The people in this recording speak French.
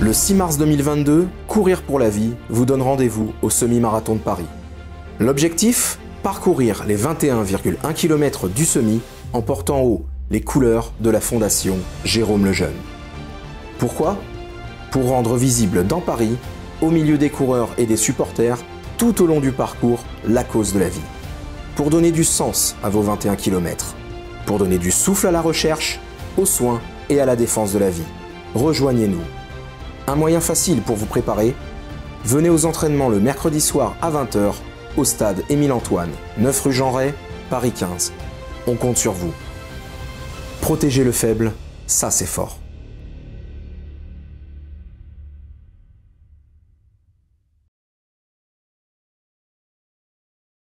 Le 6 mars 2022, Courir pour la vie vous donne rendez-vous au semi-marathon de Paris. L'objectif Parcourir les 21,1 km du semi en portant haut les couleurs de la Fondation Jérôme Lejeune. Pourquoi? Pour rendre visible dans Paris, au milieu des coureurs et des supporters, tout au long du parcours, la cause de la vie. Pour donner du sens à vos 21 km. Pour donner du souffle à la recherche, aux soins et à la défense de la vie. Rejoignez-nous. Un moyen facile pour vous préparer Venez aux entraînements le mercredi soir à 20h au stade Émile Antoine, 9 rue Jean Ray, Paris 15. On compte sur vous. Protéger le faible, ça c'est fort.